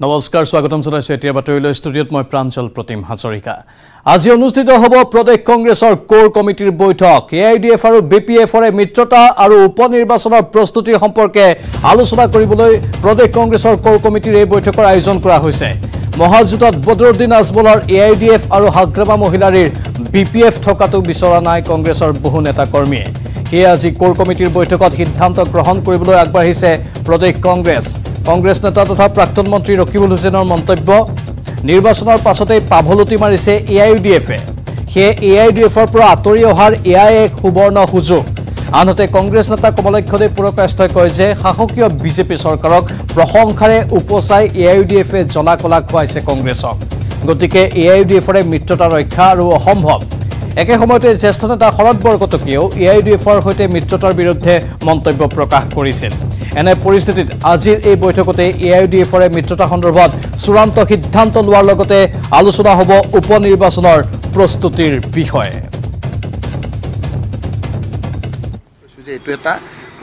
নমস্কাৰ স্বাগতম জনাইছোঁ এতিয়া বাতৰিলৈ। ষ্টুডিঅ'ত মই প্ৰাঞ্জল প্ৰতিম হাজৰিকা। আজি অনুষ্ঠিত হ'ব প্ৰদেশ কংগ্ৰেছৰ কোৰ কমিটিৰ বৈঠক। এ আই ডি এফ আৰু বি পি এফৰে মিত্ৰতা আৰু উপ নিৰ্বাচনৰ প্ৰস্তুতি সম্পৰ্কে আলোচনা কৰিবলৈ প্ৰদেশ কংগ্ৰেছৰ কোৰ কমিটিৰ এই বৈঠকৰ আয়োজন কৰা হৈছে। মহাজোঁটত বদৰুদ্দিন আজমলৰ এ আই ডি এফ আৰু হাগ্ৰামা মহিলাৰীৰ বি পি এফ থকাটো বিচৰা নাই কংগ্ৰেছৰ বহু নেতা কৰ্মীয়ে সেয়ে আজি কোৰ কমিটিৰ বৈঠকত সিদ্ধান্ত গ্ৰহণ কৰিবলৈ আগবাঢ়িছে প্ৰদেশ কংগ্ৰেছ। কংগ্ৰেছ নেতা তথা প্ৰাক্তন মন্ত্ৰী ৰকিবুল হুছেইনৰ মন্তব্য নিৰ্বাচনৰ পাছতেই পাভলতি মাৰিছে এ আই ডি এফে। সেয়ে এ আই ডি এফৰ পৰা আঁতৰি অহাৰ এয়াই এক সুবৰ্ণ সুযোগ। আনহাতে কংগ্ৰেছ নেতা কমলক্ষদেৱ পুৰকাষ্টই কয় যে শাসকীয় বিজেপি চৰকাৰক প্ৰশংসাৰে উপচাই এ আই ডি এফে জ্বলা কলা খুৱাইছে কংগ্ৰেছক। গতিকে এ আই ডি এফৰে মিত্ৰতা ৰক্ষা আৰু অসম্ভৱ। একে সময়তে জ্যেষ্ঠ নেতা শৰদ বৰকটকীয়েও এ আই ডি এফৰ সৈতে মিত্ৰতাৰ বিৰুদ্ধে মন্তব্য প্ৰকাশ কৰিছিল। এনে পৰিস্থিতিত আজিৰ এই বৈঠকতে এ আই ডি এফৰে মিত্ৰতা সন্দৰ্ভত চূড়ান্ত সিদ্ধান্ত লোৱাৰ লগতে আলোচনা হ'ব উপ নিৰ্বাচনৰ প্ৰস্তুতিৰ বিষয়ে। এইটো এটা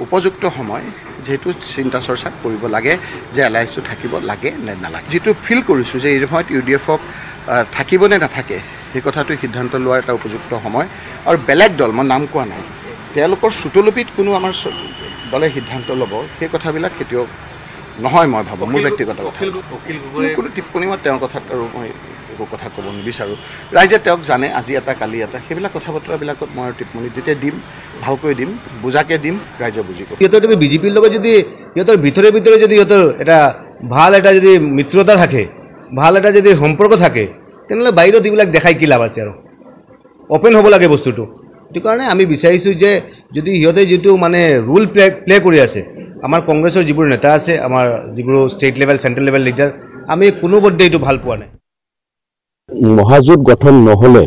উপযুক্ত সময় যিহেতু চিন্তা চৰ্চা কৰিব লাগে যে এল আই থাকিব লাগে নে নালাগে। যিটো ফিল কৰিছোঁ যে এই সময়ত ইউ ডি এফক থাকিব নে নাথাকে সেই কথাটো সিদ্ধান্ত লোৱাৰ এটা উপযুক্ত সময়। আৰু বেলেগ দল মই নাম কোৱা নাই তেওঁলোকৰ চুটলুপিত কোনো আমাৰ দলে সিদ্ধান্ত ল'ব সেই কথাবিলাক কেতিয়াও নহয় মই ভাবোঁ মোৰ ব্যক্তিগত কথা। কোনো টিপ্পনী মই তেওঁৰ কথাত আৰু মই একো কথা ক'ব নিবিচাৰোঁ। ৰাইজে তেওঁক জানে আজি এটা কালি এটা সেইবিলাক কথা বতৰাবিলাকত মই আৰু টিপ্পনী যেতিয়া দিম ভালকৈ দিম বুজাকৈ দিম ৰাইজে বুজি পাব। সিহঁতৰ যদি বিজেপিৰ লগত যদি সিহঁতৰ ভিতৰে ভিতৰে যদি সিহঁতৰ এটা ভাল এটা যদি মিত্ৰতা থাকে ভাল এটা যদি সম্পৰ্ক থাকে তেনেহ'লে বাহিৰত এইবিলাক দেখাই কি লাভ আছে আৰু? অ'পেন হ'ব লাগে বস্তুটো। সেইটো কাৰণে আমি বিচাৰিছোঁ যে যদি সিহঁতে যিটো মানে ৰোল প্লে প্লে কৰি আছে আমাৰ কংগ্ৰেছৰ যিবোৰ নেতা আছে আমাৰ যিবোৰ state level central level leader আমি কোনোপধ্যে এইটো ভাল পোৱা নাই। মহাজোঁট গঠন নহ'লে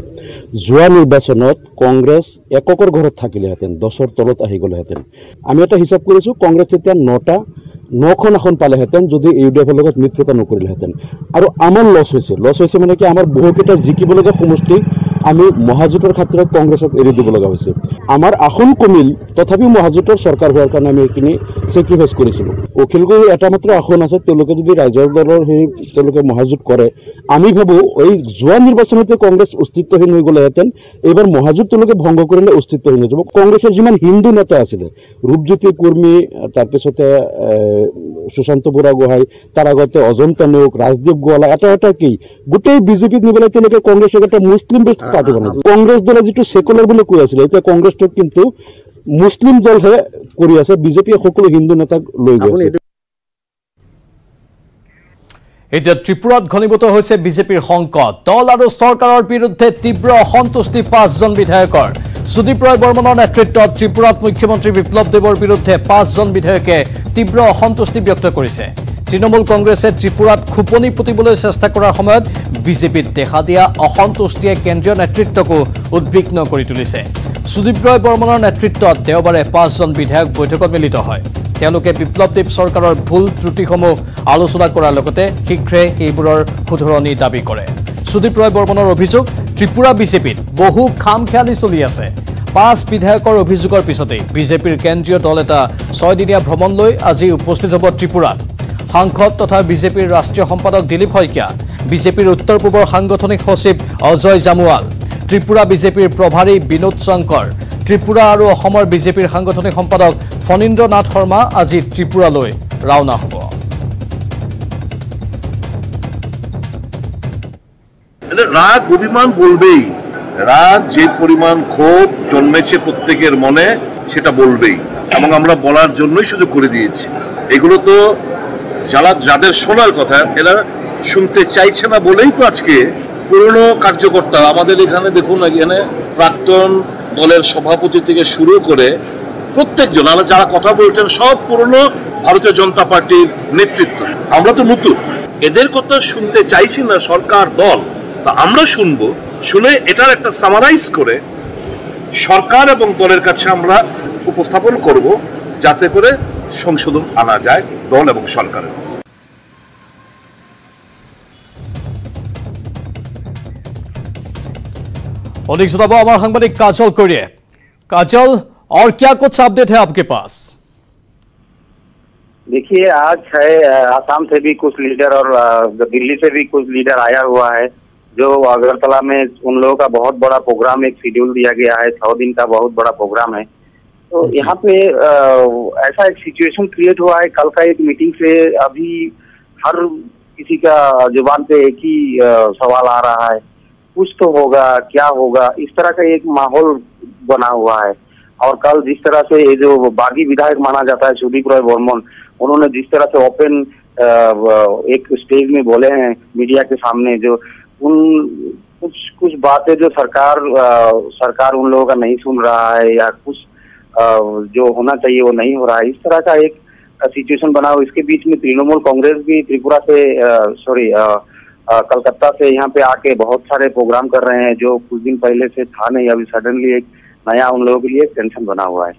যোৱা নিৰ্বাচনত কংগ্ৰেছ এককৰ ঘৰত থাকিলেহেঁতেন দহৰ তলত আহি গ'লেহেঁতেন। আমি এটা হিচাপ কৰিছোঁ কংগ্ৰেছ তেতিয়া নটা নখন আসন পালেহেঁতেন যদি ইউ ডি এফৰ লগত মিত্ৰতা নকৰিলেহেঁতেন। আৰু আমাৰ লছ হৈছে। লছ হৈছে মানে কি আমাৰ বহুকেইটা জিকিবলগীয়া সমষ্টি আমি মহাজোঁটৰ খাতিৰত কংগ্ৰেছক এৰি দিব লগা হৈছে। আমাৰ আসন কমিল তথাপিও মহাজোঁটৰ চৰকাৰ হোৱাৰ কাৰণে আমি এইখিনি চেক্ৰিফাইচ কৰিছিলোঁ। অখিলগড় এটা মাত্ৰ আসন আছে তেওঁলোকে যদি ৰাইজৰ দলৰ সেই তেওঁলোকে মহাজোঁট কৰে আমি ভাবোঁ এই যোৱা নিৰ্বাচনতে কংগ্ৰেছ অস্তিত্বহীন হৈ গ'লেহেঁতেন এইবাৰ মহাজোঁট তেওঁলোকে ভংগ কৰিলে অস্তিত্বহীন হৈ যাব। কংগ্ৰেছৰ যিমান হিন্দু নেতা আছিলে ৰূপজ্যোতি কুৰ্মী তাৰপিছতে সুশান্ত বুঢ়াগোহাঁই তাৰ আগতে অজন্তা নেওগ ৰাজদীপ গোৱালা এটা এটা কি গোটেই বিজেপিত নিবলৈ তেওঁলোকে কংগ্ৰেছক এটা মুছলিম বেষ্ট বনাই দিছে। কংগ্ৰেছ দলে যিটো ছেকুলাৰ বুলি কৈ আছিলে এতিয়া কংগ্ৰেছটোক কিন্তু মুছলিম দলহে কৰি আছে বিজেপিয়ে সকলো হিন্দু নেতাক লৈ গৈছে এতিয়া ত্ৰিপুৰাত ঘনীভূত হৈছে বিজেপিৰ সংকট। দল আৰু চৰকাৰৰ বিৰুদ্ধে তীব্ৰ অসন্তুষ্টি পাঁচজন বিধায়কৰ। সুদীপ ৰায় বৰ্মনৰ নেতৃত্বত ত্ৰিপুৰাত মুখ্যমন্ত্ৰী বিপ্লৱ দেৱৰ বিৰুদ্ধে পাঁচজন বিধায়কে তীব্ৰ অসন্তুষ্টি ব্যক্ত কৰিছে। তৃণমূল কংগ্ৰেছে ত্ৰিপুৰাত খোপনি পুতিবলৈ চেষ্টা কৰাৰ সময়ত বিজেপিত দেখা দিয়া অসন্তুষ্টিয়ে কেন্দ্ৰীয় নেতৃত্বকো উদ্বিগ্ন কৰি তুলিছে। সুদীপ ৰায় বৰ্মনৰ নেতৃত্বত দেওবাৰে পাঁচজন বিধায়ক বৈঠকত মিলিত হয়। তেওঁলোকে বিপ্লৱদেৱ চৰকাৰৰ ভুল ত্ৰুটিসমূহ আলোচনা কৰাৰ লগতে শীঘ্ৰে সেইবোৰৰ শুধৰণি দাবী কৰে। সুদীপ ৰায় বৰ্মনৰ অভিযোগ ত্ৰিপুৰা বিজেপিত বহু খাম খেয়ালি চলি আছে। পাঁচ বিধায়কৰ অভিযোগৰ পিছতেই বিজেপিৰ কেন্দ্ৰীয় দল এটা ছয়দিনীয়া ভ্ৰমণলৈ আজি উপস্থিত হ'ব ত্ৰিপুৰাত। সাংসদ তথা বিজেপিৰ ৰাষ্ট্ৰীয় সম্পাদক দিলীপ শইকীয়া বিজেপিৰ উত্তৰ পূবৰ সাংগঠনিক সচিব অজয় জামুৱাল ত্ৰিপুৰা বিজেপিৰ প্ৰভাৰী বিনোদ শংকৰ ত্ৰিপুৰা আৰু অসমৰ বিজেপিৰ সাংগঠনিক সম্পাদক ফণীন্দ্ৰ নাথ শৰ্মা আজি ত্ৰিপুৰালৈ ৰাওনা হ'ব। রাগ অভিমান বলবেই। রাগ যে পরিমাণ ক্ষোভ জন্মেছে প্রত্যেকের মনে, সেটা বলবেই। এবং আমরা বলার জন্যই সুযোগ করে দিয়েছি। এগুলো তো যারা যাদের শোনার কথা, এরা শুনতে চাইছে না বলেই তো আজকে পুরনো কার্যকর্তা। আমাদের এখানে দেখুন, এখানে প্রাক্তন দলের সভাপতি থেকে শুরু করে প্রত্যেকজন, আর যারা কথা বলছেন, সব পুরনো ভারতীয় জনতা পার্টির নেতৃত্ব। আমরা তো নতুন। এদের কথা শুনতে চাইছি না সরকার দল। তা আমরা শুনব, শুনে এটার একটা সামারাইজ করে সরকার এবং দলের কাছে আমরা উপস্থাপন করব, যাতে করে সংশোধন আনা যায় দল এবং সরকারের। जनाब हमारे सांबादिक काजल कोरिए काजल और क्या कुछ अपडेट है आपके पास? देखिए आज है आसाम से भी कुछ लीडर और दिल्ली से भी कुछ लीडर आया हुआ है जो अगरतला में उन लोगों का बहुत बड़ा प्रोग्राम एक शेड्यूल दिया गया है छह दिन का बहुत बड़ा प्रोग्राम है। तो यहाँ पे अ, ऐसा एक सिचुएशन क्रिएट हुआ है कल का एक मीटिंग से अभी हर किसी का ज़ुबान पे एक ही अ, सवाल आ रहा है। कुछ तो होगा क्या होगा इस तरह का एक माहौल बना हुआ है। और कल जिस तरह से ये जो बागी विधायक माना जाता है सुदीप रॉय बर्मन उन्होंने जिस तरह से ओपन एक स्टेज में बोले हैं मीडिया के सामने जो उन कुछ कुछ बातें जो सरकार अ, सरकार उन लोगों का नहीं सुन रहा है या कुछ अ, जो होना चाहिए वो नहीं हो रहा है। इस तरह का एक सिचुएशन बना हुआ इसके बीच में तृणमूल कांग्रेस भी त्रिपुरा से सॉरी कलकत्ता से यहाँ पे आके बहुत सारे प्रोग्राम कर रहे हैं जो कुछ दिन पहले से था नहीं अभी सडनली एक नया उन लोगों के लिए टेंशन बना हुआ है।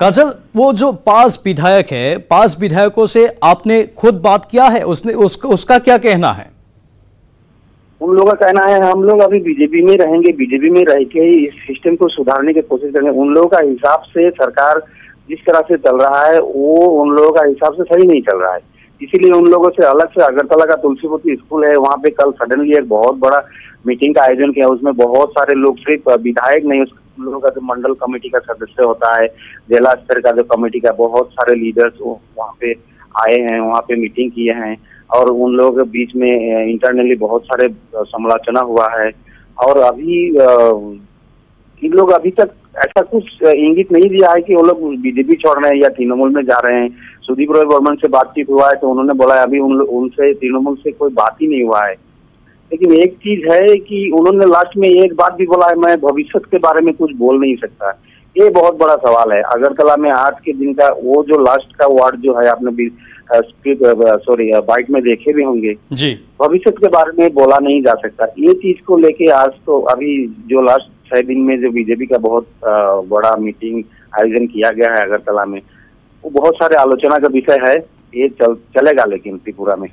काजल वो जो पास विधायक है पास विधायकों से आपने खुद बात किया है? उसने उसका, उसका क्या कहना है? उन लोगों का कहना है हम लोग अभी बीजेपी में रहेंगे बीजेपी में रह के ही इस सिस्टम को सुधारने की कोशिश करेंगे। उन लोगों का हिसाब से सरकार जिस तरह से चल रहा है वो उन लोगों का हिसाब से सही नहीं चल रहा है। इसीलिए उन लोगों से अलग से अगरतला का तुलसीपुर स्कूल है। वहाँ पे कल सडनली एक बहुत बड़ा मीटिंग का आयोजन किया। उसमें बहुत सारे लोग सिर्फ़ विधायक नहीं, उस लोगों का जो मंडल कमेटी का सदस्य होता है, जिला स्तर का जो कमेटी का बहुत सारे लीडर्स वहाँ पे आए हैं, वहाँ पे मीटिंग किए हैं। और उन लोगों के बीच में इंटरनली बहुत सारे समालोचना हुआ है। और अभी इन लोग अभी तक ऐसा कुछ इंगित नहीं दिया है कि वो लोग बीजेपी छोड़ रहे हैं या तृणमूल में जा रहे हैं। सुदीप रॉय बर्मन से बातचीत हुआ है तो उन्होंने बोला है, अभी उन उनसे तृणमूल से कोई बात ही नहीं हुआ है। लेकिन एक चीज़ है कि उन्होंने लास्ट में एक बात भी बोला है मैं भविष्य के बारे में कुछ बोल नहीं सकता। ये बहुत बड़ा सवाल है। अगरतला में आज के दिन का वो जो लास्ट का वार्ड जो है आपने भी सॉरी बाइट में देखे भी होंगे। जी। भविष्य के बारे में बोला नहीं जा सकता। ये चीज़ को लेके आज तो अभी जो लास्ट छह दिन में जो बीजेपी का बहुत बड़ा मीटिंग आयोजन किया गया है अगरतला में वो बहुत सारे आलोचना का विषय है ये चल, चलेगा लेकिन त्रिपुरा में।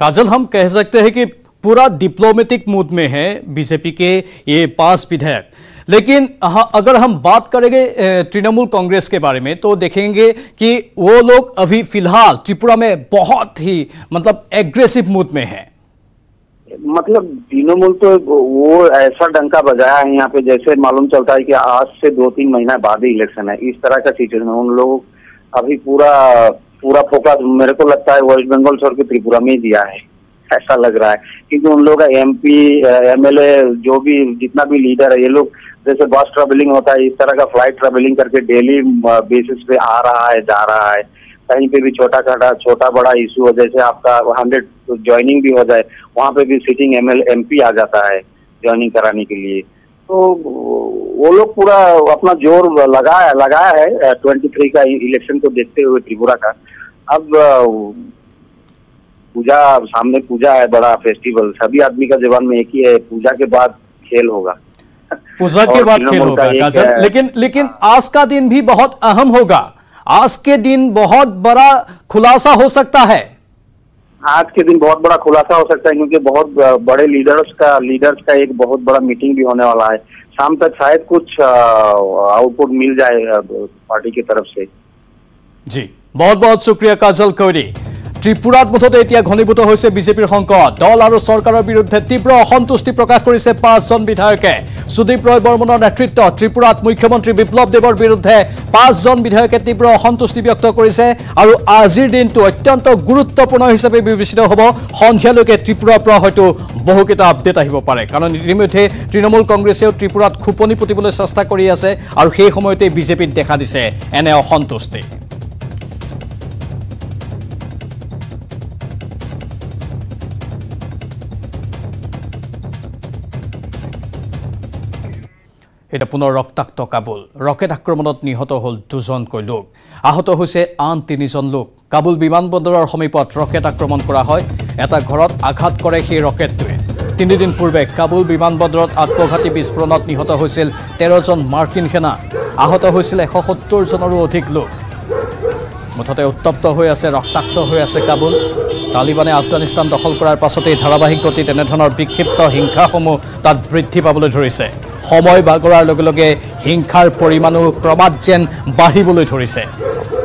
काजल हम कह सकते हैं कि पूरा डिप्लोमेटिक मूड में है बीजेपी के ये पास विधायक। लेकिन अगर हम बात करेंगे तृणमूल कांग्रेस के बारे में तो देखेंगे कि वो लोग अभी फ़िलहाल त्रिपुरा में बहुत ही मतलब एग्रेसिव मूड में है। मतलब तृणमूल तो वो ऐसा डंका बजाया है यहाँ पे जैसे मालूम चलता है कि आज से दो तीन महीना बाद ही इलेक्शन है। इस तरह का सिचुएशन उन लोग अभी पूरा पूरा फोकस मेरे को लगता है वेस्ट बंगाल छोड़ के त्रिपुरा में ही दिया है। ऐसा लग रहा है। क्योंकि उन लोग का एमपी एमएलए जो भी, जितना भी लीडर है, ये लोग, जैसे बस ट्रेवलिंग होता है, इस तरह का फ़्लाइट ट्रेवलिंग करके डेली बेसिस पे आ रहा है, जा रहा है। कहीं पे भी छोटा छोटा छोटा बड़ा इशू हो, जैसे आपका हंड्रेड ज्वाइनिंग भी हो जाए, वहाँ पे भी sitting M L M P आ जाता है ज्वाइनिंग कराने के लिए। तो वो लोग पूरा अपना ज़ोर लगाया लगाया है ट्वेंटी थ्री का इलेक्शन को देखते हुए त्रिपुरा का। अब पूजा सामने पूजा है बड़ा फेस्टिवल सभी आदमी का जबान में एक ही है पूजा के बाद खेल होगा। पूजा के बाद खेल होगा लेकिन लेकिन आज का दिन भी बहुत अहम होगा। आज के दिन बहुत बड़ा खुलासा हो सकता है। आज के दिन बहुत बड़ा खुलासा हो सकता है, क्योंकि बहुत बड़े लीडर्स का लीडर्स का एक बहुत बड़ा मीटिंग भी होने वाला है। शाम तक शायद कुछ आउटपुट मिल जाए पार्टी की तरफ़ से। जी बहुत बहुत शुक्रिया काजल कौरी। ত্ৰিপুৰাত মুঠতে এতিয়া ঘনীভূত হৈছে বিজেপিৰ সংকট। দল আৰু চৰকাৰৰ বিৰুদ্ধে তীব্ৰ অসন্তুষ্টি প্ৰকাশ কৰিছে পাঁচজন বিধায়কে। সুদীপ ৰয় বৰ্মনৰ নেতৃত্বত ত্ৰিপুৰাত মুখ্যমন্ত্ৰী বিপ্লৱ দেৱৰ বিৰুদ্ধে পাঁচজন বিধায়কে তীব্ৰ অসন্তুষ্টি ব্যক্ত কৰিছে আৰু আজিৰ দিনটো অত্যন্ত গুৰুত্বপূৰ্ণ হিচাপে বিবেচিত হ'ব। সন্ধিয়ালৈকে ত্ৰিপুৰাৰ পৰা হয়তো বহুকেইটা আপডেট আহিব পাৰে। কাৰণ ইতিমধ্যে তৃণমূল কংগ্ৰেছেও ত্ৰিপুৰাত খোপনি পুতিবলৈ চেষ্টা কৰি আছে আৰু সেই সময়তে বিজেপিত দেখা দিছে এনে অসন্তুষ্টি। এতিয়া পুনৰ ৰক্তাক্ত কাবুল। ৰকেট আক্ৰমণত নিহত হ'ল দুজনকৈ লোক। আহত হৈছে আন তিনিজন লোক। কাবুল বিমানবন্দৰৰ সমীপত ৰকেট আক্ৰমণ কৰা হয়। এটা ঘৰত আঘাত কৰে সেই ৰকেটটোৱে। তিনিদিন পূৰ্বে কাবুল বিমানবন্দৰত আত্মঘাতী বিস্ফোৰণত নিহত হৈছিল তেৰজন মাৰ্কিন সেনা। আহত হৈছিল এশ সত্তৰজনৰো অধিক লোক। মুঠতে উত্তপ্ত হৈ আছে ৰক্তাক্ত হৈ আছে কাবুল। তালিবানে আফগানিস্তান দখল কৰাৰ পাছতেই ধাৰাবাহিক গতিত এনেধৰণৰ বিক্ষিপ্ত হিংসাসমূহ তাত বৃদ্ধি পাবলৈ ধৰিছে। সময় বাগৰাৰ লগে লগে হিংসাৰ পৰিমাণো ক্ৰমাৎ যেন বাঢ়িবলৈ ধৰিছে।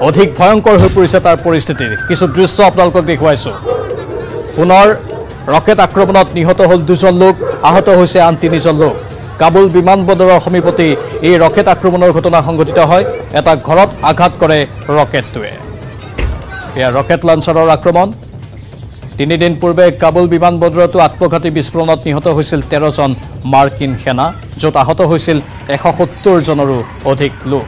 অধিক ভয়ংকৰ হৈ পৰিছে তাৰ পৰিস্থিতিৰ। কিছু দৃশ্য আপোনালোকক দেখুৱাইছোঁ। পুনৰ ৰকেট আক্ৰমণত নিহত হ'ল দুজন লোক আহত হৈছে আন তিনিজন লোক। কাবুল বিমানবন্দৰৰ সমীপতেই এই ৰকেট আক্ৰমণৰ ঘটনা সংঘটিত হয়। এটা ঘৰত আঘাত কৰে ৰকেটটোৱে। এয়া ৰকেট লঞ্চাৰৰ আক্ৰমণ। তিনিদিন পূৰ্বে কাবুল বিমানবন্দৰতো আত্মঘাতী বিস্ফোৰণত নিহত হৈছিল তেৰজন মাৰ্কিন সেনা য'ত আহত হৈছিল এশ সত্তৰজনৰো অধিক লোক।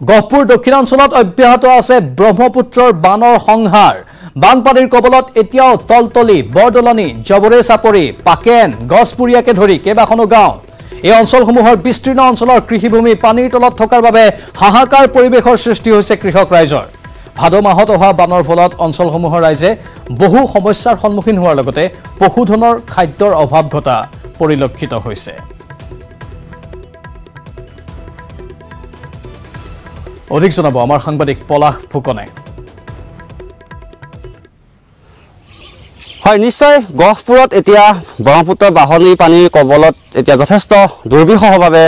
গহপুৰ দক্ষিণাঞ্চলত অব্যাহত আছে ব্ৰহ্মপুত্ৰৰ বানৰ সংহাৰ। বানপানীৰ কবলত এতিয়াও তলতলি বৰদলনি জবৰে চাপৰি পাকেন গছপুৰীয়াকে ধৰি কেইবাখনো গাঁও। এই অঞ্চলসমূহৰ বিস্তীৰ্ণ অঞ্চলৰ কৃষিভূমি পানীৰ তলত থকাৰ বাবে হাহাকাৰ পৰিৱেশৰ সৃষ্টি হৈছে কৃষক ৰাইজৰ। ভাদ মাহত অহা বানৰ ফলত অঞ্চলসমূহৰ ৰাইজে বহু সমস্যাৰ সন্মুখীন হোৱাৰ লগতে পশুধনৰ খাদ্যৰ অভাৱ ঘটা পৰিলক্ষিত হৈছে। অধিক জনাব আমাৰ সাংবাদিক পলাশ ফুকনে। হয় নিশ্চয়। গহপুৰত এতিয়া ব্ৰহ্মপুত্ৰৰ বাঢ়নী পানীৰ কবলত এতিয়া যথেষ্ট দুৰ্বিষহভাৱে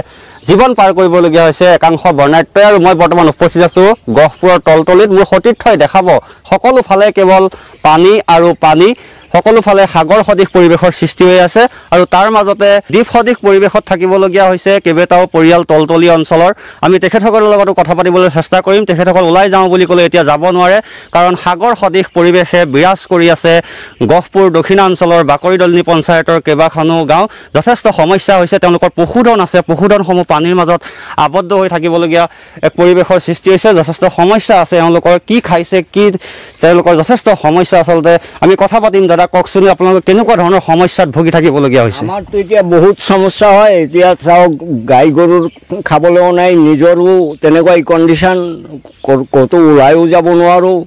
জীৱন পাৰ কৰিবলগীয়া হৈছে একাংশ বৰ্ণাঢ্য আৰু মই বৰ্তমান উপস্থিত আছোঁ। গহপুৰৰ তলতলিত মোৰ সতীৰ্থই দেখাব সকলো ফালে কেৱল পানী আৰু পানী। সকলো ফালে সাগৰ সদৃশ পৰিৱেশৰ সৃষ্টি হৈ আছে আৰু তাৰ মাজতে দ্বীপ সদৃশ পৰিৱেশত থাকিবলগীয়া হৈছে কেইবাটাও পৰিয়াল তলতলি অঞ্চলৰ। আমি তেখেতসকলৰ লগতো কথা পাতিবলৈ চেষ্টা কৰিম। তেখেতসকল ওলাই যাওঁ বুলি ক'লে এতিয়া যাব নোৱাৰে কাৰণ সাগৰ সদৃশ পৰিৱেশে বিৰাজ কৰি আছে গহপুৰ দক্ষিণাঞ্চলৰ বাকৰিদলনি পঞ্চায়তৰ কেইবাখনো গাঁও। যথেষ্ট সমস্যা হৈছে তেওঁলোকৰ পশুধন আছে পশুধনসমূহ পানীৰ মাজত আবদ্ধ হৈ থাকিবলগীয়া এক পৰিৱেশৰ সৃষ্টি হৈছে। যথেষ্ট সমস্যা আছে এওঁলোকৰ কি খাইছে কি তেওঁলোকৰ যথেষ্ট সমস্যা আচলতে আমি কথা পাতিম। দাদা কওকচোন আপোনালোকে কেনেকুৱা ধৰণৰ সমস্যাত ভুগি থাকিবলগীয়া হৈছে? আমাৰতো এতিয়া বহুত সমস্যা হয়। এতিয়া চাওক গাই গৰুৰ খাবলৈও নাই নিজৰো তেনেকুৱাই কণ্ডিশ্যন ক'তো ওলাইও যাব নোৱাৰোঁ।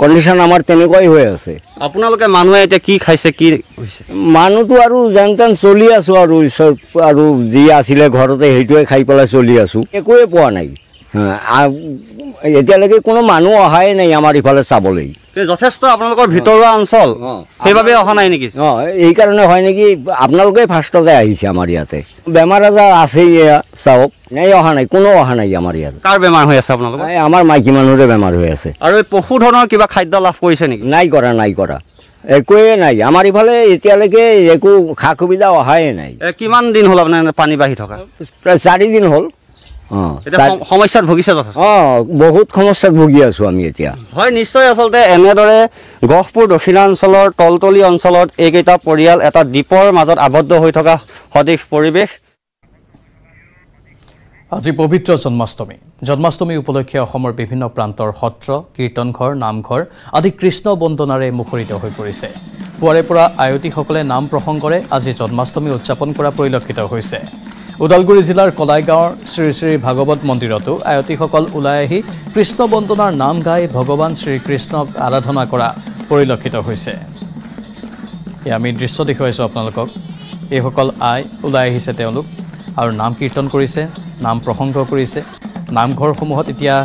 কণ্ডিশ্যন আমাৰ তেনেকুৱাই হৈ আছে। আপোনালোকে মানুহে এতিয়া কি খাইছে কি হৈছে? মানুহটো আৰু যেন তেন চলি আছোঁ আৰু ঈশ্বৰ আৰু যি আছিলে ঘৰতে সেইটোৱে খাই পেলাই চলি আছোঁ। একোৱে পোৱা নাই। এতিয়ালৈকে কোনো মানুহ অহাই নাই আমাৰ ইফালে চাবলৈ যথেষ্ট আপোনালোকৰ ভিতৰুৱা অঞ্চল। সেইবাবে অহা নাই নেকি? অঁ এইকাৰণে হয় নেকি আপোনালোকে ফাৰ্ষ্টতে আহিছে আমাৰ ইয়াতে। বেমাৰ আজাৰ আছেই এয়া চাওক। নাই অহা নাই কোনো অহা নাই আমাৰ ইয়াতে। কাৰ বেমাৰ হৈ আছে আপোনালোকৰ? এই আমাৰ মাইকী মানুহৰে বেমাৰ হৈ আছে। আৰু এই পশুধনৰ কিবা খাদ্য লাভ কৰিছে নেকি? নাই কৰা নাই কৰা। একোৱে নাই। আমাৰ ইফালে এতিয়ালৈকে একো সা সুবিধা অহাই নাই। কিমান দিন হ'ল আপোনাৰ পানী বাঢ়ি থকা? প্ৰায় চাৰিদিন হ'ল। সমস্যাত ভুগিছে যথেষ্ট। অঁ বহুত সমস্যাত ভুগি আছোঁ আমি এতিয়া। হয় নিশ্চয় আচলতে এনেদৰে গহপুৰ দক্ষিণাঞ্চলৰ তলতলি অঞ্চলত এইকেইটা পৰিয়াল এটা দ্বীপৰ মাজত আবদ্ধ হৈ থকা সদৃশ পৰিৱেশ। আজি পবিত্ৰ জন্মাষ্টমী। জন্মাষ্টমী উপলক্ষে অসমৰ বিভিন্ন প্ৰান্তৰ সত্ৰ কীৰ্তনঘৰ নামঘৰ আদি কৃষ্ণ বন্দনাৰে মুখৰিত হৈ পৰিছে। পুৱাৰে পৰা আয়তীসকলে নাম প্ৰসংগৰে আজি জন্মাষ্টমী উদযাপন কৰা পৰিলক্ষিত হৈছে। ওদালগুৰি জিলাৰ কলাইগাঁৱৰ শ্ৰী শ্ৰী ভাগৱত মন্দিৰতো আয়তীসকল ওলাই আহি কৃষ্ণ বন্দনাৰ নাম গাই ভগৱান শ্ৰীকৃষ্ণক আৰাধনা কৰা পৰিলক্ষিত হৈছে। আমি দৃশ্য দেখুৱাইছোঁ আপোনালোকক। এইসকল আই ওলাই আহিছে তেওঁলোক আৰু নাম কীৰ্তন কৰিছে নাম প্ৰসংগ কৰিছে। নামঘৰসমূহত এতিয়া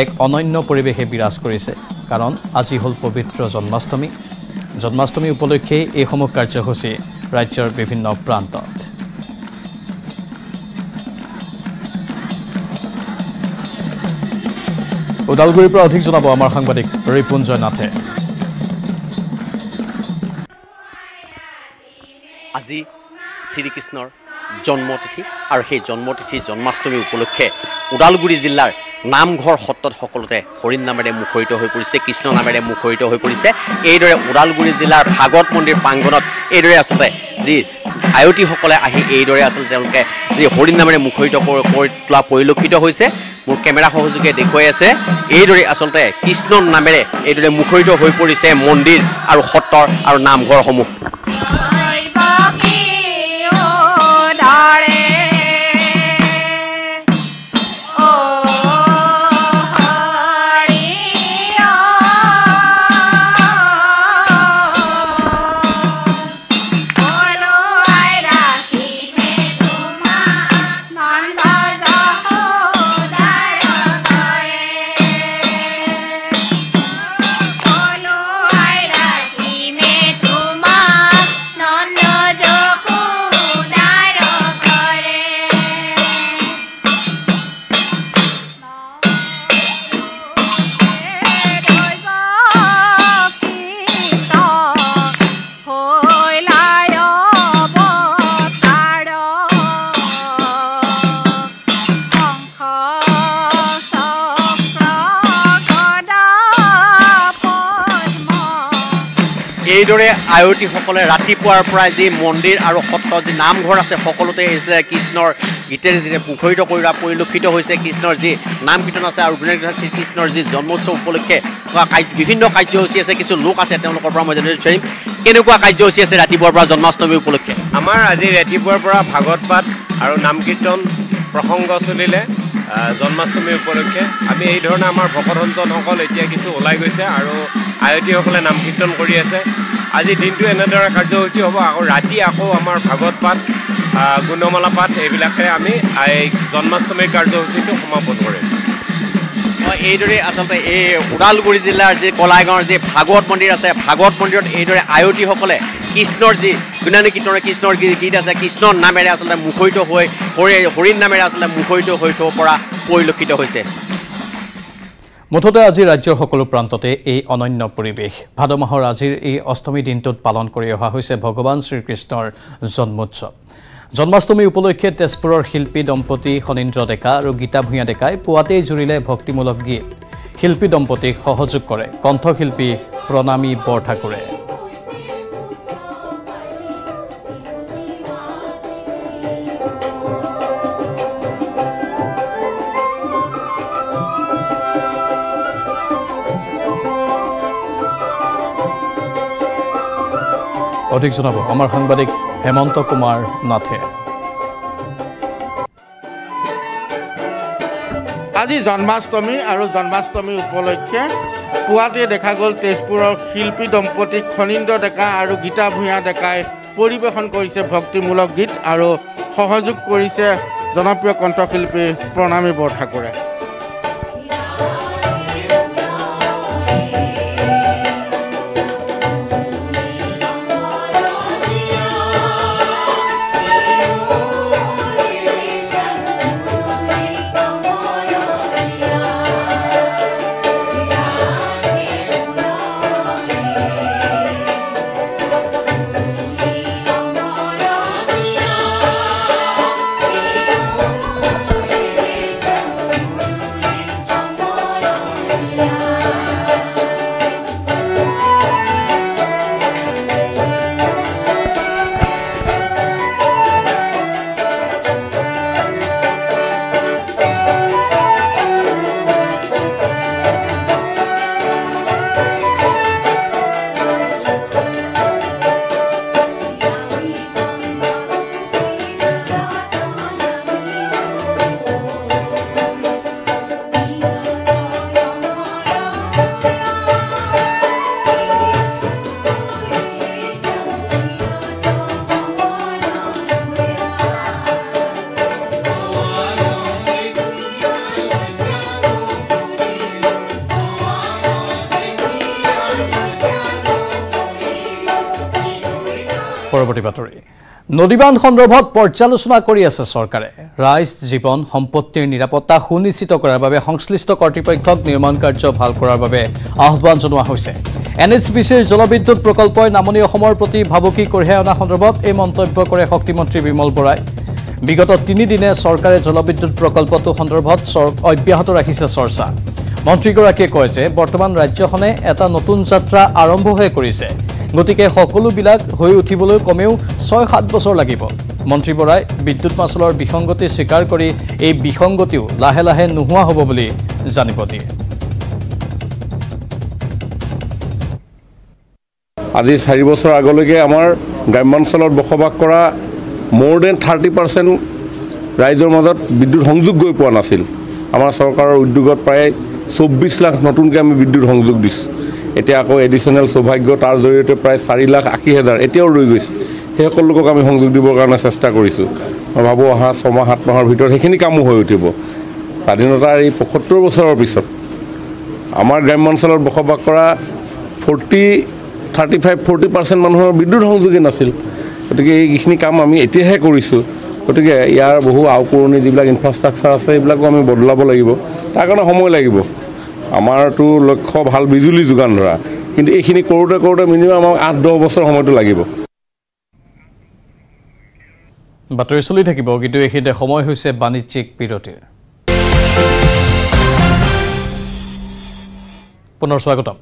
এক অনন্য পৰিৱেশে বিৰাজ কৰিছে কাৰণ আজি হ'ল পবিত্ৰ জন্মাষ্টমী। জন্মাষ্টমী উপলক্ষেই এইসমূহ কাৰ্যসূচী ৰাজ্যৰ বিভিন্ন প্ৰান্তত। ওদালগুৰিৰ পৰা অধিক জনাব আমাৰ সাংবাদিক ৰিপুঞ্জয় নাথে আজি শ্ৰীকৃষ্ণৰ জন্মতিথি আৰু সেই জন্মতিথি জন্মাষ্টমী উপলক্ষে ওদালগুৰি জিলাৰ নামঘৰ সত্ৰত সকলোতে হৰিণ নামেৰে মুখৰিত হৈ পৰিছে কৃষ্ণ নামেৰে মুখৰিত হৈ পৰিছে। এইদৰে ওদালগুৰি জিলাৰ ভাগৱত মন্দিৰ প্ৰাংগণত এইদৰে আচলতে যি আয়তীসকলে আহি এইদৰে আচলতে তেওঁলোকে যি হৰিণ নামেৰে মুখৰিত কৰি তোলা পৰিলক্ষিত হৈছে। মোৰ কেমেৰা সহযোগে দেখুৱাই আছে। এইদৰে আচলতে কৃষ্ণ নামেৰে এইদৰে মুখৰিত হৈ পৰিছে মন্দিৰ আৰু সত্ৰৰ আৰু নামঘৰসমূহ। আয়তীসকলে ৰাতিপুৱাৰ পৰাই যি মন্দিৰ আৰু সত্ৰ যি নামঘৰ আছে সকলোতে এইদৰে কৃষ্ণৰ গীতেৰে যি মুখৰিত কৰি পৰিলক্ষিত হৈছে কৃষ্ণৰ যি নাম কীৰ্তন আছে আৰু শ্ৰীকৃষ্ণৰ যি জন্মোৎসৱ উপলক্ষে কাৰ্য বিভিন্ন কাৰ্যসূচী আছে কিছু লোক আছে তেওঁলোকৰ পৰা মই জানিব বিচাৰিম কেনেকুৱা কাৰ্যসূচী আছে ৰাতিপুৱাৰ পৰা জন্মাষ্টমী উপলক্ষে? আমাৰ আজি ৰাতিপুৱাৰ পৰা ভাগৱত পাঠ আৰু নাম কীৰ্তন প্ৰসংগ চলিলে জন্মাষ্টমী উপলক্ষে। আমি এই ধৰণে আমাৰ ভকত সন্তনসকল এতিয়া কিছু ওলাই গৈছে আৰু আয়তীসকলে নাম কীৰ্তন কৰি আছে। আজি দিনটো এনেদৰে কাৰ্যসূচী হ'ব। আকৌ ৰাতি আকৌ আমাৰ ভাগৱত পাঠ গুণমালা পাঠ এইবিলাকে আমি এই জন্মাষ্টমীৰ কাৰ্যসূচীটো সমাপন কৰিম। এইদৰে আচলতে এই ওদালগুৰি জিলাৰ যি কলাইগাঁৱৰ যি ভাগৱত মন্দিৰ আছে ভাগৱত মন্দিৰত এইদৰে আয়তীসকলে কৃষ্ণৰ যি গুণানী কীৰ্তনে কৃষ্ণৰ গীত আছে কৃষ্ণৰ নামেৰে আচলতে মুখৰিত হৈ হৰি হৰিণ নামেৰে আচলতে মুখৰিত হৈ থ'ব পৰা পৰিলক্ষিত হৈছে। মুঠতে আজি ৰাজ্যৰ সকলো প্ৰান্ততে এই অনন্য পৰিৱেশ। ভাদ মাহৰ আজিৰ এই অষ্টমী দিনটোত পালন কৰি অহা হৈছে ভগৱান শ্ৰীকৃষ্ণৰ জন্মোৎসৱ। জন্মাষ্টমী উপলক্ষে তেজপুৰৰ শিল্পী দম্পতী শনীন্দ্ৰ ডেকা আৰু গীতা ভূঞা ডেকাই পুৱাতেই জুৰিলে ভক্তিমূলক গীত। শিল্পী দম্পতীক সহযোগ কৰে কণ্ঠশিল্পী প্ৰণামী বৰঠাকুৰে। অধিক জনাব আমাৰ সাংবাদিক হেমন্ত কুমাৰ নাথে। আজি জন্মাষ্টমী আৰু জন্মাষ্টমী উপলক্ষে পুৱাতে দেখা গ'ল তেজপুৰৰ শিল্পী দম্পতীক খনীন্দ্ৰ ডেকা আৰু গীতা ভূঞা ডেকাই পৰিৱেশন কৰিছে ভক্তিমূলক গীত আৰু সহযোগ কৰিছে জনপ্ৰিয় কণ্ঠশিল্পী প্ৰণামী বৰঠাকুৰে। পৰৱৰ্তী বাতৰি। নদীবান্ধ সন্দৰ্ভত পৰ্যালোচনা কৰি আছে চৰকাৰে। ৰাইজ জীৱন সম্পত্তিৰ নিৰাপত্তা সুনিশ্চিত কৰাৰ বাবে সংশ্লিষ্ট কৰ্তৃপক্ষক নিৰ্মাণ কাৰ্য ভাল কৰাৰ বাবে আহ্বান জনোৱা হৈছে। এন এইচ বি চিৰ জলবিদ্যুৎ প্ৰকল্পই নামনি অসমৰ প্ৰতি ভাবুকি কঢ়িয়াই অনা সন্দৰ্ভত এই মন্তব্য কৰে শক্তিমন্ত্ৰী বিমল বৰাই। বিগত তিনিদিনে চৰকাৰে জলবিদ্যুৎ প্ৰকল্পটো সন্দৰ্ভত অব্যাহত ৰাখিছে চৰ্চা। মন্ত্ৰীগৰাকীয়ে কয় যে বৰ্তমান ৰাজ্যখনে এটা নতুন যাত্ৰা আৰম্ভহে কৰিছে। গতিকে সকলোবিলাক হৈ উঠিবলৈ কমেও ছয় সাত বছৰ লাগিব। মন্ত্ৰী বৰাই বিদ্যুৎ মাচুলৰ বিসংগতি স্বীকাৰ কৰি এই বিসংগতিও লাহে লাহে নোহোৱা হ'ব বুলি জানিব দিয়ে। আজি চাৰি বছৰ আগলৈকে আমাৰ গ্ৰাম্যাঞ্চলত বসবাস কৰা মোৰ দেন থাৰ্টি পাৰ্চেণ্ট ৰাইজৰ মাজত বিদ্যুৎ সংযোগ গৈ পোৱা নাছিল। আমাৰ চৰকাৰৰ উদ্যোগত প্ৰায় চৌব্বিছ লাখ নতুনকৈ আমি বিদ্যুৎ সংযোগ দিছোঁ। এতিয়া আকৌ এডিশ্যনেল সৌভাগ্য তাৰ জৰিয়তে প্ৰায় চাৰি লাখ আশী হাজাৰ এতিয়াও ৰৈ গৈছে। সেই সকলো লোকক আমি সংযোগ দিবৰ কাৰণে চেষ্টা কৰিছোঁ। মই ভাবোঁ অহা ছমাহ সাত মাহৰ ভিতৰত সেইখিনি কামো হৈ উঠিব। স্বাধীনতাৰ এই পঁয়সত্তৰ বছৰৰ পিছত আমাৰ গ্ৰাম্যাঞ্চলত বসবাস কৰা forty thirty five forty percent মানুহৰ বিদ্যুৎ সংযোগী নাছিল। গতিকে এইখিনি কাম আমি এতিয়াহে কৰিছোঁ। গতিকে ইয়াৰ বহু আওপুৰণি যিবিলাক ইনফ্ৰাষ্ট্ৰাকচাৰ আছে সেইবিলাকো আমি বদলাব লাগিব। তাৰ কাৰণে সময় লাগিব। আমাৰতো লক্ষ্য ভাল বিজুলী যোগান ধৰা। কিন্তু এইখিনি কৰোঁতে কৰোঁতে মিনিমাম আমাক আঠ দহ বছৰ সময়টো লাগিব। বাতৰি চলি থাকিব কিন্তু এইখিনিতে সময় হৈছে বাণিজ্যিক বিৰতিৰ। পুনৰ স্বাগতম।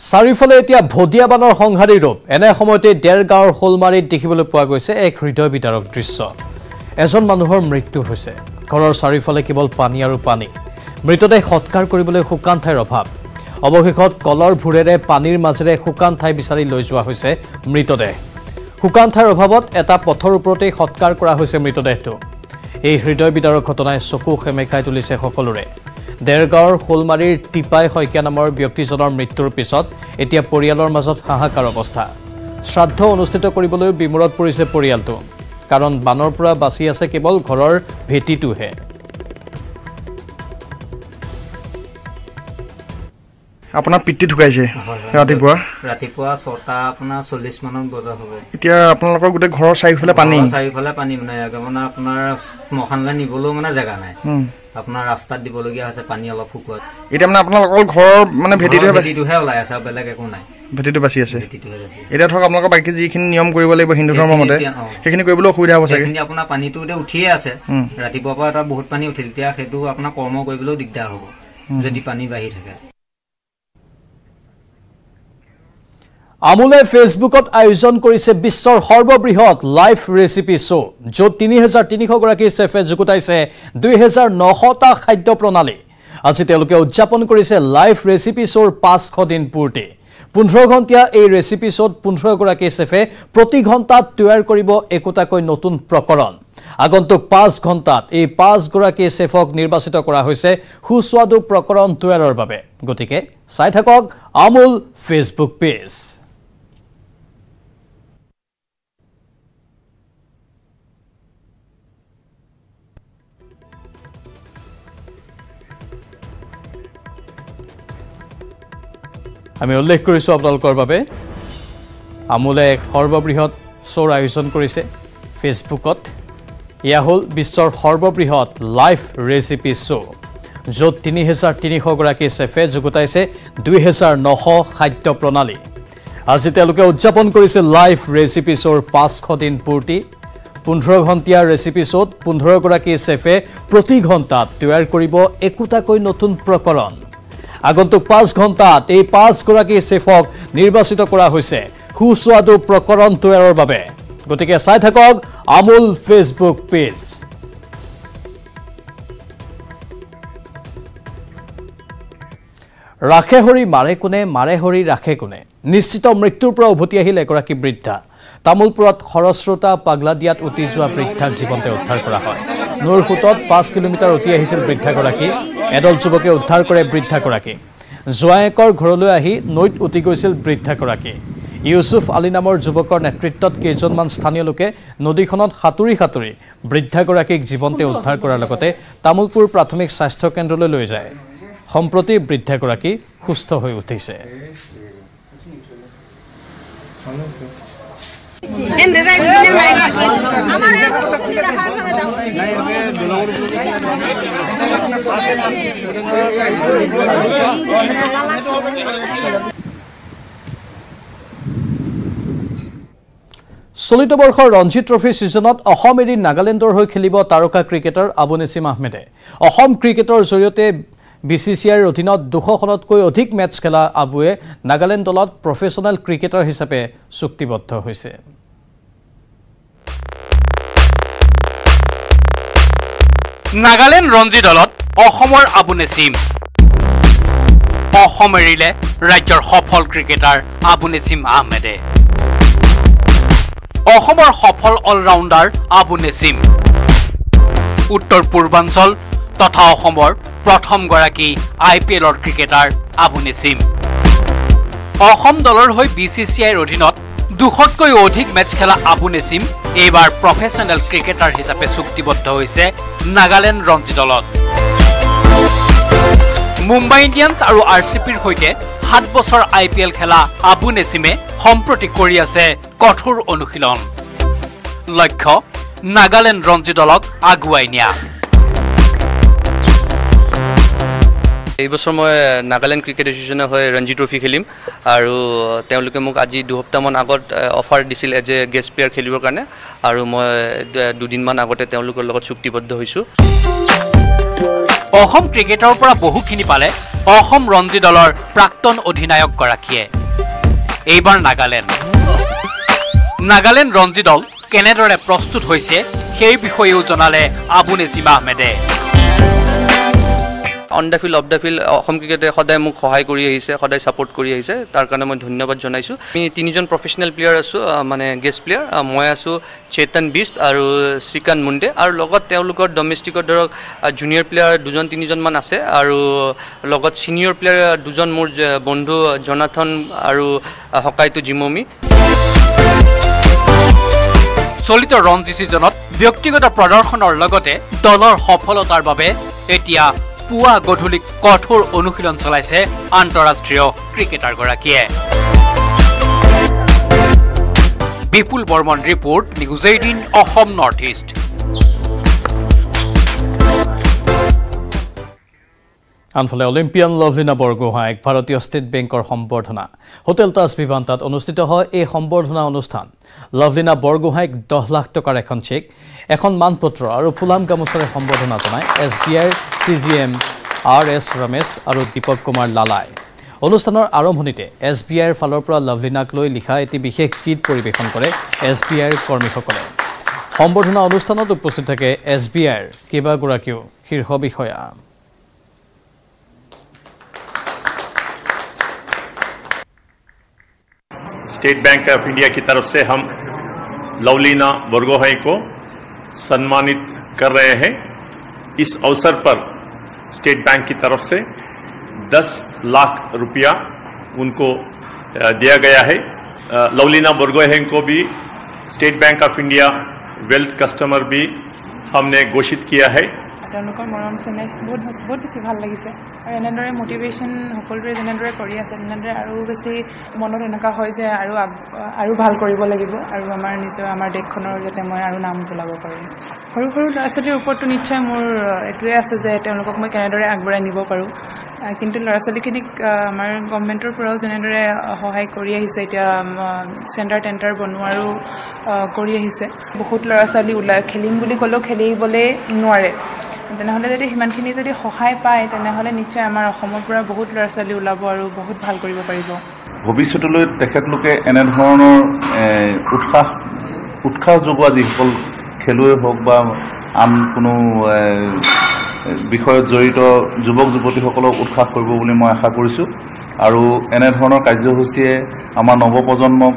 চাৰিওফালে এতিয়া ভদিয়া বানৰ সংহাৰী ৰূপ। এনে সময়তে ডেৰ গাঁৱৰ শোলমাৰীত দেখিবলৈ পোৱা গৈছে এক হৃদয় বিদাৰক দৃশ্য। এজন মানুহৰ মৃত্যু হৈছে। ঘৰৰ চাৰিওফালে কেৱল পানী আৰু পানী। মৃতদেহ সৎকাৰ কৰিবলৈ শুকান ঠাইৰ অভাৱ। অৱশেষত কলৰ ভোৰেৰে পানীৰ মাজেৰে শুকান ঠাই বিচাৰি লৈ যোৱা হৈছে মৃতদেহ। শুকান ঠাইৰ অভাৱত এটা পথৰ ওপৰতেই সৎকাৰ কৰা হৈছে মৃতদেহটো। এই হৃদয় বিদাৰক ঘটনাই চকু সেমেকাই তুলিছে সকলোৰে। ডেৰগাঁৱৰ শোলমাৰীৰ টিপাই শইকীয়া নামৰ ব্যক্তিজনৰ মৃত্যুৰ পিছত এতিয়া পৰিয়ালৰ মাজত হাহাকাৰ অৱস্থা। শ্ৰাদ্ধ অনুষ্ঠিত কৰিবলৈও বিমূৰত পৰিছে পৰিয়ালটো। কাৰণ বানৰ পৰা বাচি আছে কেৱল ঘৰৰ ভেটিটোহে। আপোনাৰ পিতৃ ঢুকাইছে ৰাতিপুৱা। ৰাতিপুৱা ছটা আপোনাৰ চল্লিছ মানত বজা হ'ব এতিয়া আপোনালোকৰ গোটেই ঘৰৰ চাৰিওফালে পানী। চাৰিওফালে পানী মানে মানে আপোনাৰ শ্মশানলৈ নিবলৈও মানে জেগা নাই। আপোনাৰ ৰাস্তাত দিবলগীয়া হৈছে পানী অলপ শুকুৱাত এতিয়া মানে আপোনালোকৰ ঘৰৰ মানে ভেটিটোহে ভেটিটোহে ওলাই আছে আৰু বেলেগ একো নাই। ভেটিটো বাচি আছে। এতিয়া ধৰক আপোনালোকৰ বাকী যিখিনি নিয়ম কৰিব লাগিব হিন্দু ধৰ্মৰ মতে। সেইখিনি কৰিবলৈ অসুবিধা হ'ব চাগে। আপোনাৰ পানীটো এতিয়া উঠিয়ে আছে। ৰাতিপুৱাৰ পৰা এটা বহুত পানী উঠিল এতিয়া সেইটো আপোনাৰ কৰ্ম কৰিবলৈও দিগদাৰ হ'ব। যদি পানী বাঢ়ি থাকে। আমোলে ফেচবুকত আয়োজন কৰিছে বিশ্বৰ সৰ্ববৃহৎ লাইভ ৰেচিপি শ্ব' য'ত তিনি হেজাৰ তিনিশগৰাকী চেফে যুগুতাইছে দুই হেজাৰ নশটা খাদ্য প্ৰণালী। আজি তেওঁলোকে উদযাপন কৰিছে লাইভ ৰেচিপি শ্ব'ৰ পাঁচশ দিন পূৰ্তি। পোন্ধৰ ঘণ্টীয়া এই ৰেচিপি শ্ব'ত পোন্ধৰগৰাকী চেফে প্ৰতি ঘণ্টাত তৈয়াৰ কৰিব একোটাকৈ নতুন প্ৰকৰণ। আগন্তুক পাঁচ ঘণ্টাত এই পাঁচগৰাকী চেফক নিৰ্বাচিত কৰা হৈছে সুস্বাদু প্ৰকৰণ তৈয়াৰৰ বাবে। গতিকে চাই থাকক আমোল ফেচবুক পেজ। আমি উল্লেখ কৰিছোঁ আপোনালোকৰ বাবে। আমোলে এক সৰ্ববৃহৎ শ্ব'ৰ আয়োজন কৰিছে ফেচবুকত। এয়া হ'ল বিশ্বৰ সৰ্ববৃহৎ লাইভ ৰেচিপি শ্ব' য'ত তিনি হেজাৰ তিনিশগৰাকী চেফে যুগুতাইছে দুই হেজাৰ নশ খাদ্য প্ৰণালী। আজি তেওঁলোকে উদযাপন কৰিছে লাইভ ৰেচিপি শ্ব'ৰ পাঁচশ দিন পূৰ্তি। পোন্ধৰ ঘণ্টীয়া ৰেচিপি শ্ব'ত পোন্ধৰগৰাকী চেফে প্ৰতি ঘণ্টাত তৈয়াৰ কৰিব একোটাকৈ নতুন প্ৰকৰণ। আগন্তুক পাঁচ ঘণ্টাত এই পাঁচগৰাকী চেফক নিৰ্বাচিত কৰা হৈছে সুস্বাদু প্ৰকৰণ তৈয়াৰৰ বাবে। গতিকে চাই থাকক আমোল ফেচবুক পেজ। ৰাখে হৰি মাৰে কোনে মাৰে হৰি ৰাখে কোনে? নিশ্চিত মৃত্যুৰ পৰা উভতি আহিল এগৰাকী বৃদ্ধা। তামোলপুৰত খৰস্ৰোতা পাগলাদিয়াত উটি যোৱা বৃদ্ধাক জীৱন্তে উদ্ধাৰ কৰা হয়। নৈৰ সোঁতত পাঁচ কিলোমিটাৰ উটি আহিছিল বৃদ্ধাগৰাকী। এদল যুৱকে উদ্ধাৰ কৰে বৃদ্ধাগৰাকী। জোৱায়েকৰ ঘৰলৈ আহি নৈত উটি গৈছিল বৃদ্ধাগৰাকী। ইউচুফ আলী নামৰ যুৱকৰ নেতৃত্বত কেইজনমান স্থানীয় লোকে নদীখনত সাঁতুৰি সাঁতুৰি বৃদ্ধাগৰাকীক জীৱন্তে উদ্ধাৰ কৰাৰ লগতে তামোলপুৰ প্ৰাথমিক স্বাস্থ্য কেন্দ্ৰলৈ লৈ যায়। সম্প্ৰতি বৃদ্ধাগৰাকী সুস্থ হৈ উঠিছে। চলিত বৰ্ষৰ ৰঞ্জী ট্ৰফি ছিজনত অসম এৰি নাগালেণ্ডৰ হৈ খেলিব তাৰকা ক্ৰিকেটাৰ আবু নিছিম আহমেদে। অসম ক্ৰিকেটৰ জৰিয়তে বি চি চি আইৰ অধীনত দুশখনতকৈ অধিক মেটছ খেলা আবুৱে নাগালেণ্ড দলত প্ৰফেচনেল ক্ৰিকেটাৰ হিচাপে চুক্তিবদ্ধ হৈছে। নাগালেণ্ড ৰঞ্জী দলত অসমৰ আবু নেছিম অসম এৰিলে ৰাজ্যৰ সফল ক্ৰিকেটাৰ আবু নেছিম আহমেদে। অসমৰ সফল অলৰাউণ্ডাৰ আবু নেছিম উত্তৰ পূৰ্বাঞ্চল তথা অসমৰ প্ৰথমগৰাকী আই পি এলৰ ক্ৰিকেটাৰ আবু নেছিম অসম দলৰ হৈ বি চি চি আইৰ অধীনত দুশতকৈ অধিক মেটছ খেলা আবু নেছিম এইবাৰ প্ৰফেচনেল ক্ৰিকেটাৰ হিচাপে চুক্তিবদ্ধ হৈছে নাগালেণ্ড ৰঞ্জী দলত। মুম্বাই ইণ্ডিয়ানছ আৰু আৰ চি পিৰ সৈতে সাত বছৰ আই পি এল খেলা আবু নেছিমে সম্প্ৰতি কৰি আছে কঠোৰ অনুশীলন। লক্ষ্য নাগালেণ্ড ৰঞ্জী দলক আগুৱাই নিয়া। এইবছৰ মই নাগালেণ্ড ক্ৰিকেট এছ'চিয়েশ্যনৰ হৈ ৰঞ্জী ট্ৰফি খেলিম আৰু তেওঁলোকে মোক আজি দুসপ্তাহমান আগত অফাৰ দিছিল এজ এ গেষ্ট প্লেয়াৰ খেলিবৰ কাৰণে আৰু মই দুদিনমান আগতে তেওঁলোকৰ লগত চুক্তিবদ্ধ হৈছোঁ। অসম ক্ৰিকেটৰ পৰা বহুখিনি পালে অসম ৰঞ্জী দলৰ প্ৰাক্তন অধিনায়কগৰাকীয়ে। এইবাৰ নাগালেণ্ড। নাগালেণ্ড ৰঞ্জী দল কেনেদৰে প্ৰস্তুত হৈছে সেই বিষয়েও জনালে আবু নেজিমা আহমেদে। On the field off the field Assam ক্ৰিকেটে সদায় মোক সহায় কৰি আহিছে সদায় ছাপোৰ্ট কৰি আহিছে। তাৰ কাৰণে মই ধন্যবাদ জনাইছোঁ। আমি তিনিজন প্ৰফেচনেল প্লেয়াৰ আছোঁ মানে গেষ্ট প্লেয়াৰ মই আছোঁ চেতন বিষ্ট আৰু শ্ৰীকান্ত মুণ্ডে। আৰু লগত তেওঁলোকৰ ডমেষ্টিকত ধৰক জুনিয়ৰ প্লেয়াৰ দুজন তিনিজনমান আছে। আৰু লগত ছিনিয়ৰ প্লেয়াৰ দুজন মোৰ বন্ধু জনাথন আৰু হকাইটো জিমমি। চলিত ৰঞ্জী ছিজনত ব্যক্তিগত প্ৰদৰ্শনৰ লগতে দলৰ সফলতাৰ বাবে এতিয়া পুৱা গধূলি কঠোৰ অনুশীলন চলাইছে আন্তঃৰাষ্ট্ৰীয় ক্ৰিকেটাৰগৰাকীয়ে। Bipul Barman report news eighteen Assam north east. আনফালে অলিম্পিয়ান লভলীনা বৰগোহাঁইক ভাৰতীয় ষ্টেট বেংকৰ সম্বৰ্ধনা। হোটেল তাজ ভিভান্তাত অনুষ্ঠিত হয় এই সম্বৰ্ধনা অনুষ্ঠান। লভলীনা বৰগোহাঁইক দহ লাখ টকাৰ এখন চেক এখন মানপত্ৰ আৰু ফুলাম গামোচাৰে সম্বৰ্ধনা জনায় এছ বি আইৰ C G M R S Ramesh আৰু দীপক কুমাৰ লালাই অনুষ্ঠানৰ আৰম্ভণিতে এছ বি আইৰ ফালৰ পৰা লভলীনাক লৈ লিখা এটি বিশেষ গীত পৰিৱেশন কৰে এছ বি আইৰ কৰ্মীসকলে সম্বৰ্ধনা অনুষ্ঠানত উপস্থিত থাকে এছ বি আইৰ কেইবাগৰাকীও শীৰ্ষ বিষয়া स्टेट बैंक ऑफ इंडिया की तरफ से हम लवलीना बरगोहाई को सम्मानित कर रहे हैं। इस अवसर पर स्टेट बैंक की तरफ़ से 10 लाख रुपया उनको दिया गया है। लवलीना बुरगोहेन को भी, State Bank of India wealth customer भी हमने घोषित किया है। তেওঁলোকৰ মৰম চেনেহ বহুত বহুত বেছি ভাল লাগিছে। আৰু এনেদৰে মটিভেশ্যন সকলোৰে যেনেদৰে কৰি আছে তেনেদৰে আৰু বেছি মনত এনেকুৱা হয় যে আৰু আগ আৰু ভাল কৰিব লাগিব। আৰু আমাৰ নিজৰ আমাৰ দেশখনৰ যাতে মই আৰু নাম জ্বলাব পাৰিম সৰু সৰু ল'ৰা ছোৱালীৰ ওপৰতো নিশ্চয় মোৰ এইটোৱে আছে যে তেওঁলোকক মই কেনেদৰে আগবঢ়াই নিব পাৰোঁ। কিন্তু ল'ৰা ছোৱালীখিনিক আমাৰ গভমেণ্টৰ পৰাও যেনেদৰে সহায় কৰি আহিছে এতিয়া চেণ্টাৰ টেণ্টাৰ বনোৱাৰো কৰি আহিছে। বহুত ল'ৰা ছোৱালী ওলাই খেলিম বুলি ক'লেও খেলিবলৈ নোৱাৰে। তেনেহ'লে যদি সিমানখিনি যদি সহায় পায় তেনেহ'লে নিশ্চয় আমাৰ অসমৰ পৰা বহুত ল'ৰা ছোৱালী ওলাব আৰু বহুত ভাল কৰিব পাৰিব। ভৱিষ্যতলৈ তেখেতলোকে এনেধৰণৰ উৎসাহ উৎসাহ যোগোৱা যিসকল খেলুৱৈ হওক বা আন কোনো বিষয়ত জড়িত যুৱক যুৱতীসকলক উৎসাহ কৰিব বুলি মই আশা কৰিছোঁ। আৰু এনেধৰণৰ কাৰ্যসূচীয়ে আমাৰ নৱপ্ৰজন্মক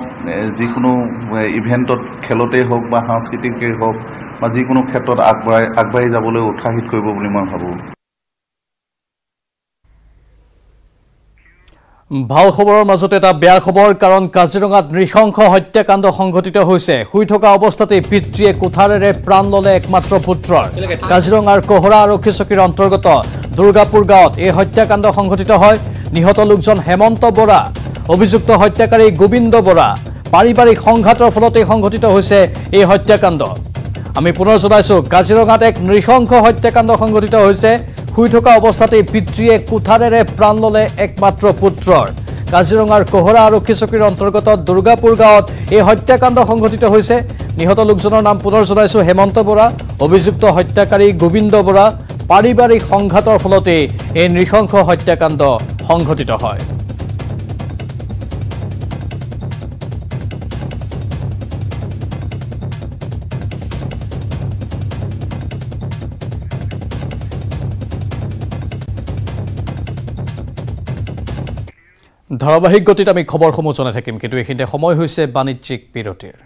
যিকোনো ইভেণ্টত খেলতেই হওক বা সাংস্কৃতিকেই হওক বা যিকোনো ক্ষেত্ৰত আগবঢ়াই আগবাঢ়ি যাবলৈ উৎসাহিত কৰিব বুলি মই ভাবোঁ। ভাল খবৰৰ মাজতে এটা বেয়া খবৰ কাৰণ কাজিৰঙাত নৃশংস হত্যাকাণ্ড সংঘটিত হৈছে। শুই থকা অৱস্থাতে পিতৃয়ে কোঠাৰেৰে প্ৰাণ ল'লে একমাত্ৰ পুত্ৰৰ। কাজিৰঙাৰ কোহৰা আৰক্ষী চকীৰ অন্তৰ্গত দুৰ্গাপুৰ গাঁৱত এই হত্যাকাণ্ড সংঘটিত হয়। নিহত লোকজন হেমন্ত বৰা অভিযুক্ত হত্যাকাৰী গোবিন্দ বৰা পাৰিবাৰিক সংঘাতৰ ফলতে সংঘটিত হৈছে এই হত্যাকাণ্ড। আমি পুনৰ জনাইছো কাজিৰঙাত এক নৃশংস হত্যাকাণ্ড সংঘটিত হৈছে। শুই থকা অৱস্থাতেই পিতৃয়ে কোঠাৰেৰে প্ৰাণ ল'লে একমাত্ৰ পুত্ৰৰ। কাজিৰঙাৰ কোহৰা আৰক্ষী চকীৰ অন্তৰ্গত দুৰ্গাপুৰ গাঁৱত এই হত্যাকাণ্ড সংঘটিত হৈছে। নিহত লোকজনৰ নাম পুনৰ জনাইছো হেমন্ত বৰা অভিযুক্ত হত্যাকাৰী গোবিন্দ বৰা পাৰিবাৰিক সংঘাতৰ ফলতেই এই নৃশংস হত্যাকাণ্ড সংঘটিত হয়। ধাৰাবাহিক গতিত আমি খবৰসমূহ জনাই থাকিম কিন্তু এইখিনিতে সময় হৈছে বাণিজ্যিক বিৰতিৰ।